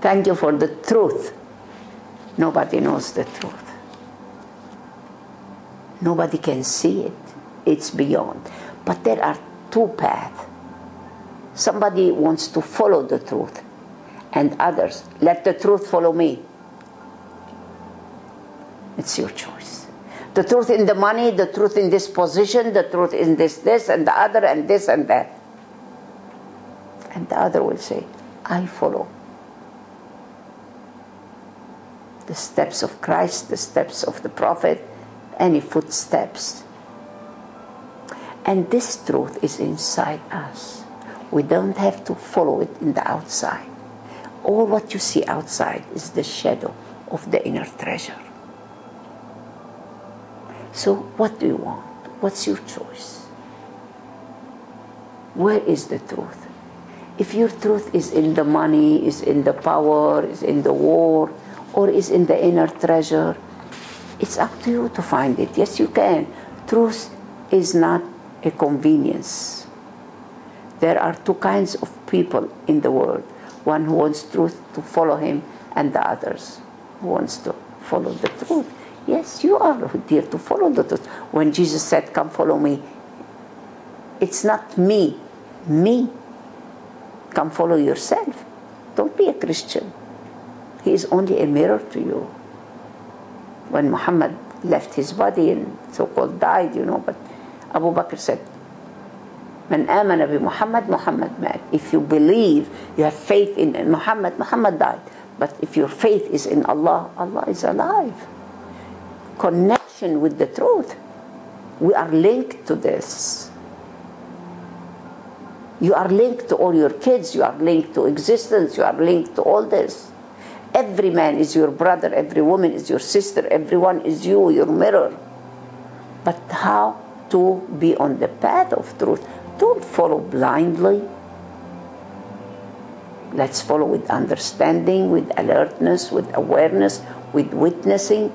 Thank you for the truth. Nobody knows the truth. Nobody can see it. It's beyond. But there are two paths. Somebody wants to follow the truth, and others, let the truth follow me. It's your choice. The truth in the money, the truth in this position, the truth in this, this, and the other, and this and that. And the other will say, I follow the steps of Christ, the steps of the prophet, any footsteps. And this truth is inside us. We don't have to follow it in the outside. All what you see outside is the shadow of the inner treasure. So, what do you want? What's your choice? Where is the truth? If your truth is in the money, is in the power, is in the war, or is in the inner treasure, it's up to you to find it. Yes, you can. Truth is not a convenience. There are two kinds of people in the world one who wants truth to follow him, and the others who wants to follow the truth. Yes, you are here to follow the truth. When Jesus said, Come follow me, it's not me, me. Come follow yourself. Don't be a Christian. He is only a mirror to you. When Muhammad left his body and so called died, you know, but Abu Bakr said, Man amana bi Muhammad, Muhammad mat. If you believe, you have faith in Muhammad, Muhammad died. But if your faith is in Allah, Allah is alive. Connection with the truth. We are linked to this. You are linked to all your kids, you are linked to existence, you are linked to all this. Every man is your brother, every woman is your sister, everyone is you, your mirror. But how to be on the path of truth? Don't follow blindly. Let's follow with understanding, with alertness, with awareness, with witnessing.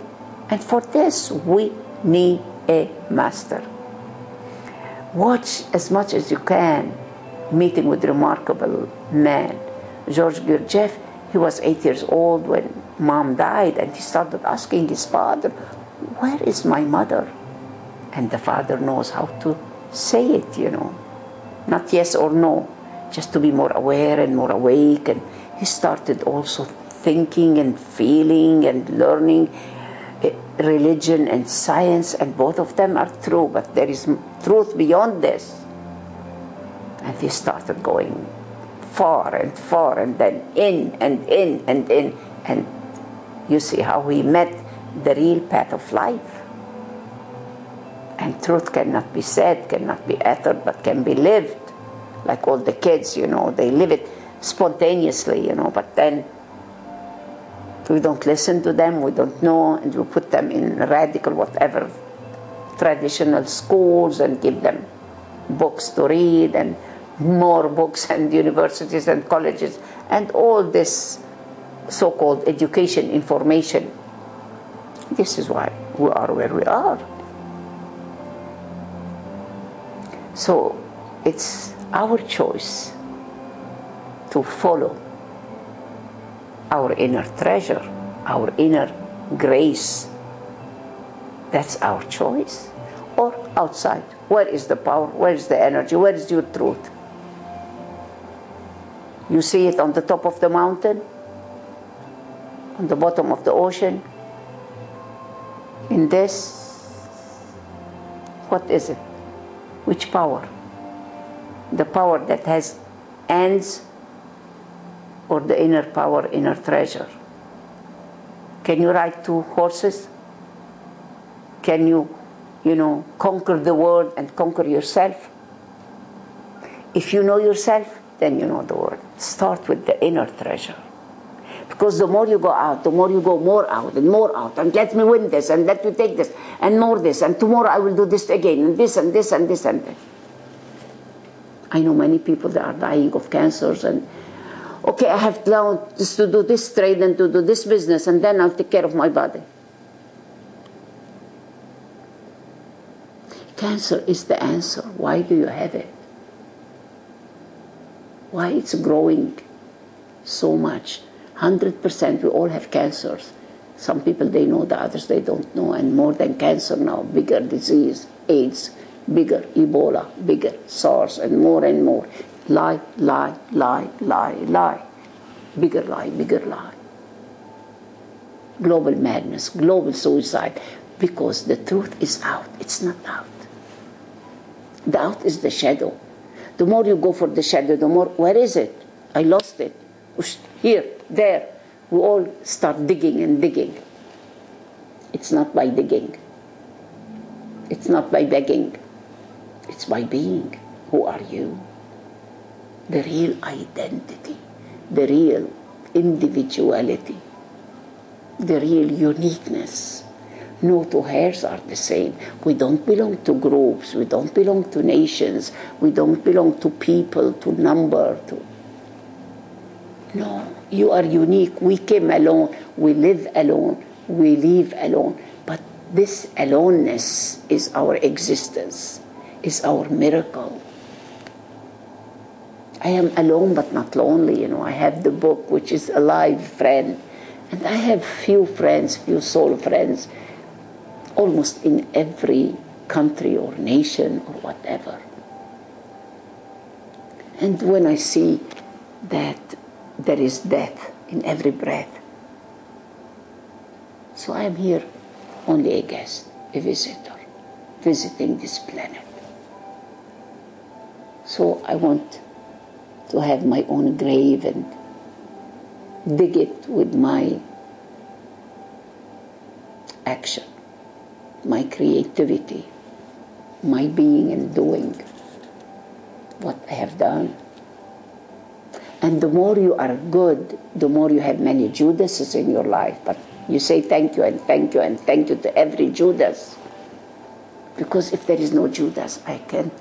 And for this, we need a master. Watch as much as you can meeting with remarkable man. George Gurdjieff, he was eight years old when mom died, and he started asking his father, Where is my mother? And the father knows how to say it, you know. Not yes or no, just to be more aware and more awake. And he started also thinking and feeling and learning eh, religion and science, and both of them are true, but there is truth beyond this. And he started going far and far, and then in and in and in. And you see how he met the real path of life. And truth cannot be said, cannot be uttered, but can be lived. Like all the kids, you know, they live it spontaneously, you know, but then we don't listen to them, we don't know, and we put them in radical, whatever, traditional schools and give them books to read and more books and universities and colleges and all this so called education information. This is why we are where we are. So it's our choice to follow our inner treasure, our inner grace. That's our choice. Or outside. Where is the power? Where is the energy? Where is your truth? You see it on the top of the mountain, on the bottom of the ocean. In this, what is it? Which power? The power that has ends or the inner power, inner treasure? Can you ride two horses? Can you, you know, conquer the world and conquer yourself? If you know yourself, then you know the world. Start with the inner treasure. Because the more you go out, the more you go more out and more out, and let me win this, and let me take this, and more this, and tomorrow I will do this again, and this, and this, and this, and this. I know many people that are dying of cancers, and okay, I have just to do this trade and to do this business, and then I'll take care of my body. Cancer is the answer. Why do you have it? Why it's growing so much? 100% we all have cancers. Some people they know, the others they don't know. And more than cancer now, bigger disease, AIDS, bigger Ebola, bigger SARS, and more and more. Lie, lie, lie, lie, lie. Bigger lie, bigger lie. Global madness, global suicide, because the truth is out. It's not out. Out is the shadow. The more you go for the shadow, the more, where is it? I lost it. Here, there. We all start digging and digging. It's not by digging. It's not by begging. It's by being. Who are you? The real identity, the real individuality, the real uniqueness. No two hairs are the same. We don't belong to groups. We don't belong to nations. We don't belong to people, to number, to. No, you are unique. We came alone. We live alone. We live alone. But this aloneness is our existence, is our miracle. I am alone but not lonely. You know, I have the book, which is a live friend, and I have few friends, few soul friends, almost in every country or nation or whatever. And when I see that there is death in every breath, so I am here only a guest, a visitor, visiting this planet. So I want to have my own grave and dig it with my action, my creativity, my being and doing what I have done. And the more you are good, the more you have many Judases in your life. But you say thank you and thank you and thank you to every Judas. Because if there is no Judas, I can't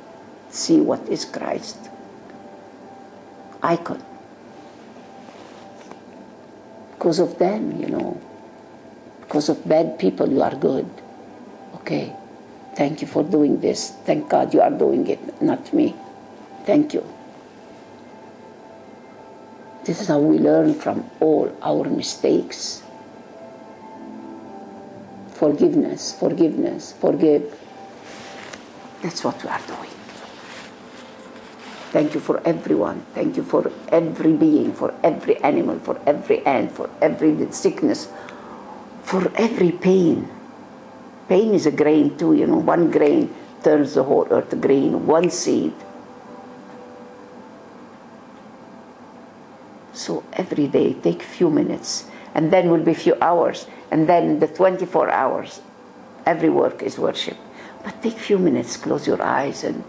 see what is Christ. I Icon. Because of them, you know. Because of bad people, you are good. Okay. Thank you for doing this. Thank God you are doing it, not me. Thank you. This is how we learn from all our mistakes. Forgiveness, forgiveness, forgive. That's what we are doing. Thank you for everyone. Thank you for every being, for every animal, for every ant, for every sickness, for every pain. Pain is a grain too, you know. One grain turns the whole earth green, one seed. So every day, take few minutes, and then will be few hours, and then the 24 hours, every work is worship. But take few minutes, close your eyes, and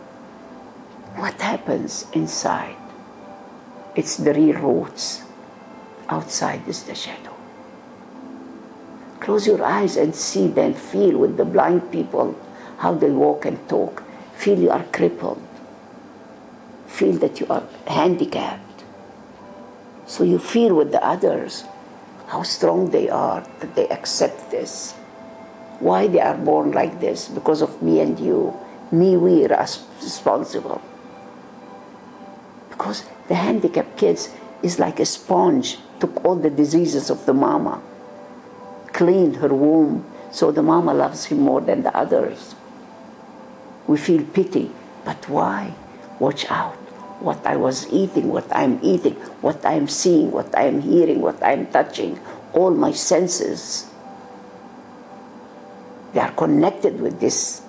what happens inside? It's the real roots. Outside is the shadow. Close your eyes and see, then feel with the blind people how they walk and talk. Feel you are crippled. Feel that you are handicapped. So you feel with the others how strong they are, that they accept this. Why they are born like this? Because of me and you. Me, we are responsible. Because the handicapped kids is like a sponge, took all the diseases of the mama, cleaned her womb, so the mama loves him more than the others. We feel pity, but why? Watch out what I was eating, what I'm eating, what I'm seeing, what I'm hearing, what I'm touching, all my senses. They are connected with this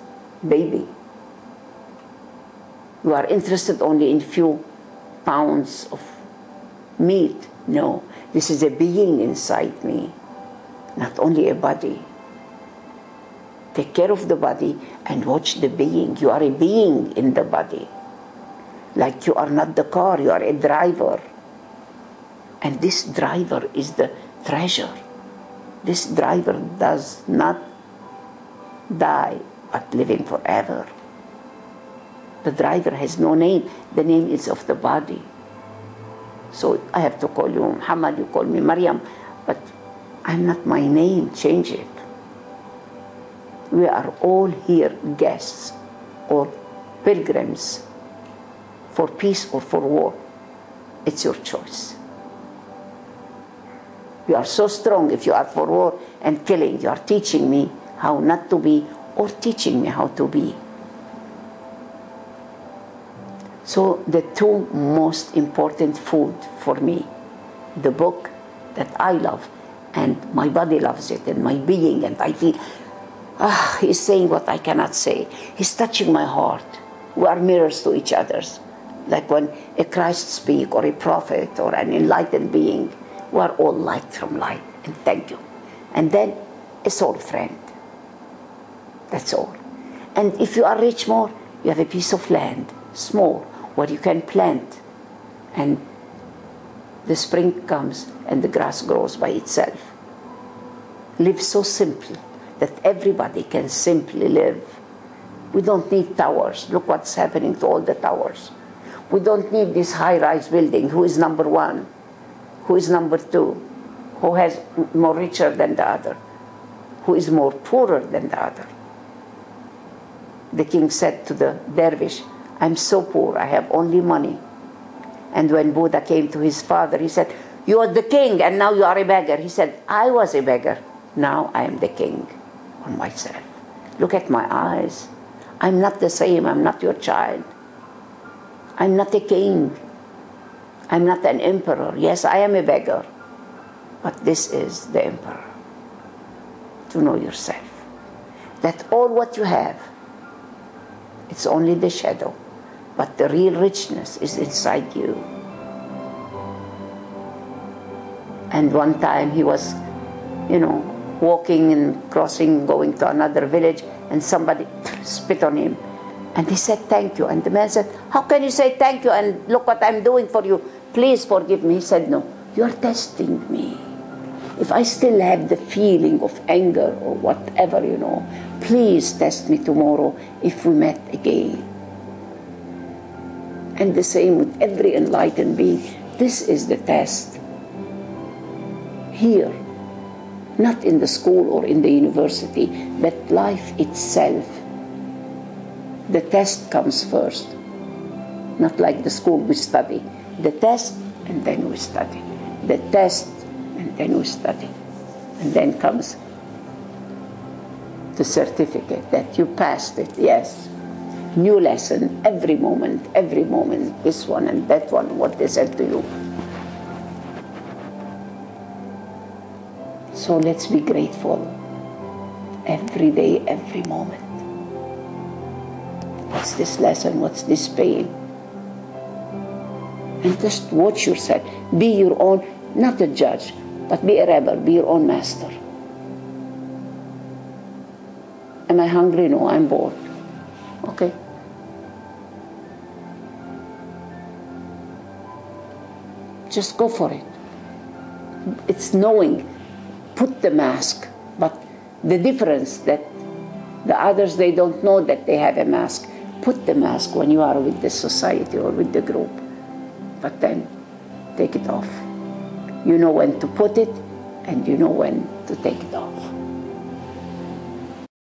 baby. You are interested only in few pounds of meat. No, this is a being inside me, not only a body. Take care of the body and watch the being. You are a being in the body like you are not the car, you are a driver. And this driver is the treasure. This driver does not die but living forever. The driver has no name, the name is of the body. So I have to call you Muhammad, you call me Maryam, but I'm not my name, change it. We are all here guests or pilgrims for peace or for war. It's your choice. You are so strong if you are for war and killing. You are teaching me how not to be or teaching me how to be. So the two most important food for me, the book that I love and my body loves it and my being and I feel ah he's saying what I cannot say. He's touching my heart. We are mirrors to each other's. Like when a Christ speak or a prophet or an enlightened being, we are all light from light. And thank you. And then a soul friend. That's all. And if you are rich more, you have a piece of land, small, where you can plant. And the spring comes and the grass grows by itself. Live so simple that everybody can simply live. We don't need towers. Look what's happening to all the towers. We don't need this high rise building. Who is number one? Who is number two? Who has more richer than the other? Who is more poorer than the other? The king said to the dervish, I'm so poor, I have only money. And when Buddha came to his father, he said, You are the king, and now you are a beggar. He said, I was a beggar, now I am the king on myself. Look at my eyes. I'm not the same, I'm not your child. I'm not a king. I'm not an emperor. Yes, I am a beggar. But this is the emperor. To know yourself. That all what you have, it's only the shadow. But the real richness is inside you. And one time he was, you know, walking and crossing, going to another village, and somebody spit on him. And he said, Thank you. And the man said, How can you say thank you and look what I'm doing for you? Please forgive me. He said, No, you're testing me. If I still have the feeling of anger or whatever, you know, please test me tomorrow if we met again. And the same with every enlightened being. This is the test. Here, not in the school or in the university, but life itself. The test comes first. Not like the school we study. The test and then we study. The test and then we study. And then comes the certificate that you passed it, yes. New lesson every moment, every moment, this one and that one, what they said to you. So let's be grateful every day, every moment. What's this lesson? What's this pain? And just watch yourself. Be your own, not a judge, but be a rebel, be your own master. Am I hungry? No, I'm bored. Just go for it. It's knowing. Put the mask, but the difference that the others they don't know that they have a mask. Put the mask when you are with the society or with the group, but then take it off. You know when to put it, and you know when to take it off.